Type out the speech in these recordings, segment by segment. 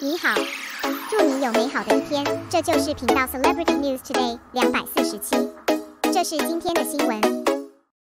你好，祝你有美好的一天。这就是频道 Celebrity News Today 两百四十七，这是今天的新闻。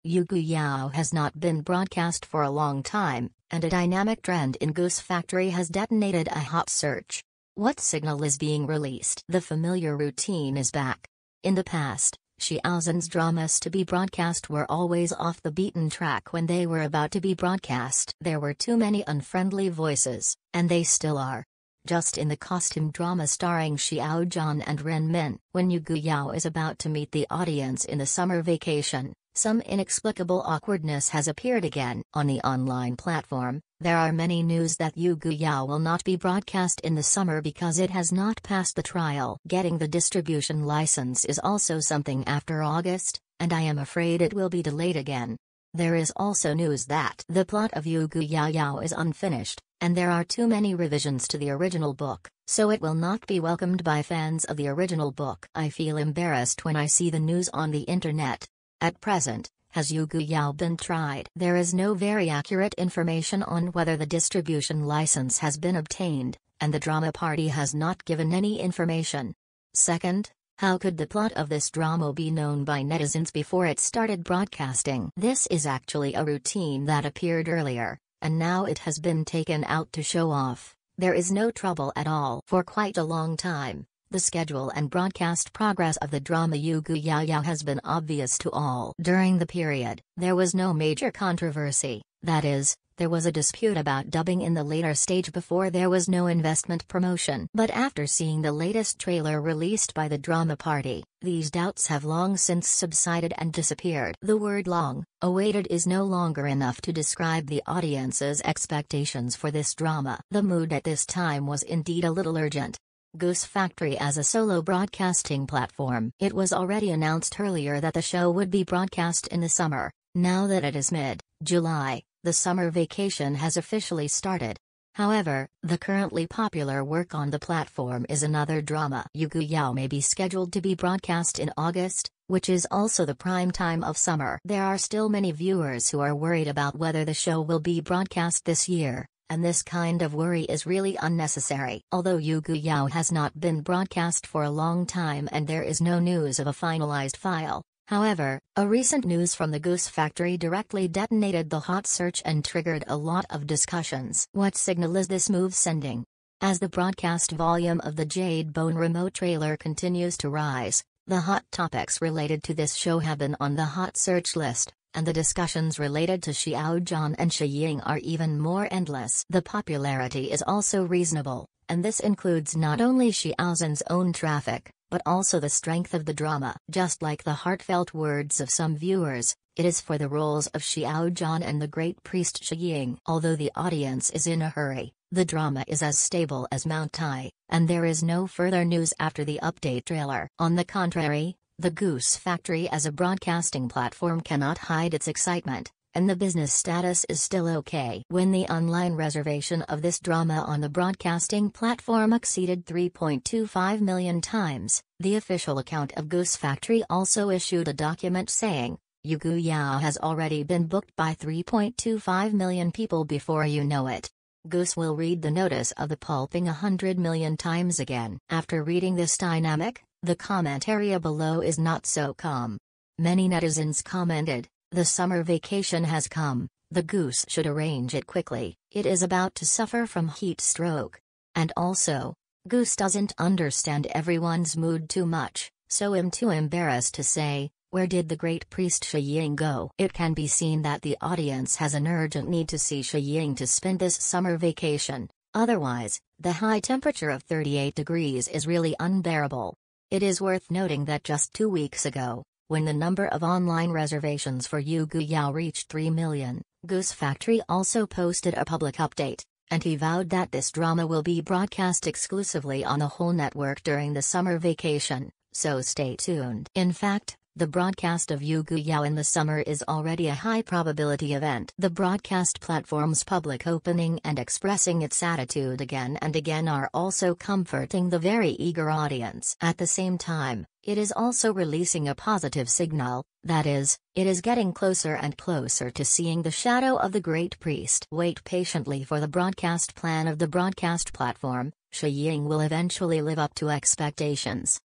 Yugu Yao has not been broadcast for a long time, and a dynamic trend in Goose Factory has detonated a hot search. What signal is being released? The familiar routine is back. In the past, Xiao Zhan's dramas to be broadcast were always off the beaten track when they were about to be broadcast. There were too many unfriendly voices, and they still are. Just in the costume drama starring Xiao Zhan and Ren Min, when Yugu Yao is about to meet the audience in the summer vacation, some inexplicable awkwardness has appeared again. On the online platform, there are many news that Yugu Yao will not be broadcast in the summer because it has not passed the trial. Getting the distribution license is also something after August, and I am afraid it will be delayed again. There is also news that the plot of Yugu Yao Yao is unfinished, and there are too many revisions to the original book, so it will not be welcomed by fans of the original book. I feel embarrassed when I see the news on the internet. At present, has Yugu Yao been tried? There is no very accurate information on whether the distribution license has been obtained, and the drama party has not given any information. Second, how could the plot of this drama be known by netizens before it started broadcasting? This is actually a routine that appeared earlier, and now it has been taken out to show off. There is no trouble at all. For quite a long time, the schedule and broadcast progress of the drama Yugu Yao has been obvious to all. During the period, there was no major controversy, that is, there was a dispute about dubbing in the later stage before there was no investment promotion. But after seeing the latest trailer released by the drama party, these doubts have long since subsided and disappeared. The word long, awaited is no longer enough to describe the audience's expectations for this drama. The mood at this time was indeed a little urgent. Goose Factory as a solo broadcasting platform. It was already announced earlier that the show would be broadcast in the summer. Now that it is mid July, the summer vacation has officially started. However, the currently popular work on the platform is another drama. Yugu Yao may be scheduled to be broadcast in August, which is also the prime time of summer. There are still many viewers who are worried about whether the show will be broadcast this year and this kind of worry is really unnecessary. Although Yugu Yao has not been broadcast for a long time and there is no news of a finalized file, however, a recent news from the Goose Factory directly detonated the hot search and triggered a lot of discussions. What signal is this move sending? As the broadcast volume of the Jade Bone remote trailer continues to rise, the hot topics related to this show have been on the hot search list and the discussions related to Xiao Zhan and Shi Ying are even more endless. The popularity is also reasonable, and this includes not only Xiao Zhan's own traffic, but also the strength of the drama. Just like the heartfelt words of some viewers, it is for the roles of Xiao Zhan and the great priest Shi Ying. Although the audience is in a hurry, the drama is as stable as Mount Tai, and there is no further news after the update trailer. On the contrary, the Goose Factory as a broadcasting platform cannot hide its excitement, and the business status is still okay. When the online reservation of this drama on the broadcasting platform exceeded 3.25 million times, the official account of Goose Factory also issued a document saying, Yugu Yao has already been booked by 3.25 million people before you know it. Goose will read the notice of the pulping a hundred million times again. After reading this dynamic, the comment area below is not so calm. Many netizens commented, the summer vacation has come, the goose should arrange it quickly, it is about to suffer from heat stroke. And also, Goose doesn't understand everyone's mood too much, so I'm too embarrassed to say, where did the great priest Shi Ying go? It can be seen that the audience has an urgent need to see Shi Ying to spend this summer vacation, otherwise, the high temperature of 38 degrees is really unbearable. It is worth noting that just two weeks ago, when the number of online reservations for Yugu Yao reached 3 million, Goose Factory also posted a public update, and he vowed that this drama will be broadcast exclusively on the whole network during the summer vacation, so stay tuned. In fact, the broadcast of Yugu Yao in the summer is already a high probability event. The broadcast platform's public opening and expressing its attitude again and again are also comforting the very eager audience. At the same time, it is also releasing a positive signal, that is, it is getting closer and closer to seeing the shadow of the great priest. Wait patiently for the broadcast plan of the broadcast platform, Shi Ying will eventually live up to expectations.